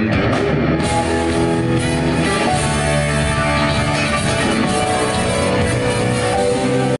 Yeah.